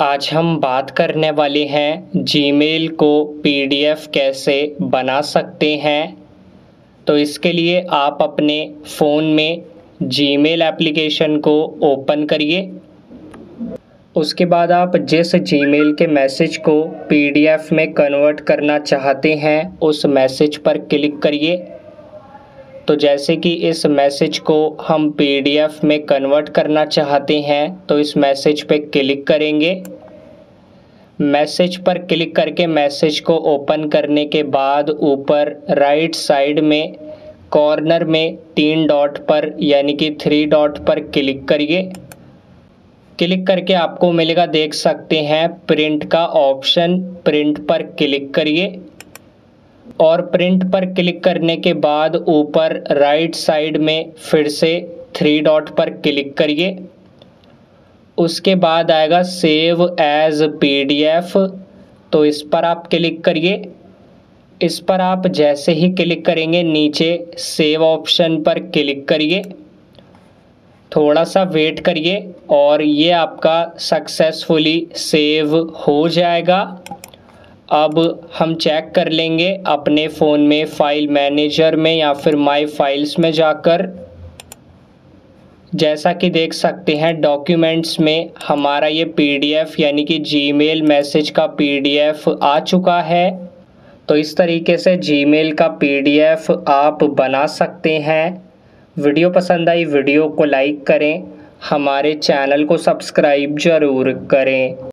आज हम बात करने वाले हैं जीमेल को पीडीएफ कैसे बना सकते हैं। तो इसके लिए आप अपने फ़ोन में जीमेल एप्लीकेशन को ओपन करिए। उसके बाद आप जिस जीमेल के मैसेज को पीडीएफ में कन्वर्ट करना चाहते हैं, उस मैसेज पर क्लिक करिए। तो जैसे कि इस मैसेज को हम पीडीएफ में कन्वर्ट करना चाहते हैं तो इस मैसेज पे क्लिक करेंगे। मैसेज पर क्लिक करके मैसेज को ओपन करने के बाद ऊपर राइट साइड में, कॉर्नर में तीन डॉट पर, यानी कि थ्री डॉट पर क्लिक करिए। क्लिक करके आपको मिलेगा, देख सकते हैं, प्रिंट का ऑप्शन, प्रिंट पर क्लिक करिए। और प्रिंट पर क्लिक करने के बाद ऊपर राइट साइड में फिर से थ्री डॉट पर क्लिक करिए। उसके बाद आएगा सेव एज पीडीएफ तो इस पर आप क्लिक करिए। इस पर आप जैसे ही क्लिक करेंगे, नीचे सेव ऑप्शन पर क्लिक करिए। थोड़ा सा वेट करिए और ये आपका सक्सेसफुली सेव हो जाएगा। अब हम चेक कर लेंगे अपने फ़ोन में फ़ाइल मैनेजर में या फिर माई फाइल्स में जाकर। जैसा कि देख सकते हैं डॉक्यूमेंट्स में हमारा ये पीडीएफ यानी कि जीमेल मैसेज का पीडीएफ आ चुका है। तो इस तरीके से जीमेल का पीडीएफ आप बना सकते हैं। वीडियो पसंद आई, वीडियो को लाइक करें। हमारे चैनल को सब्सक्राइब ज़रूर करें।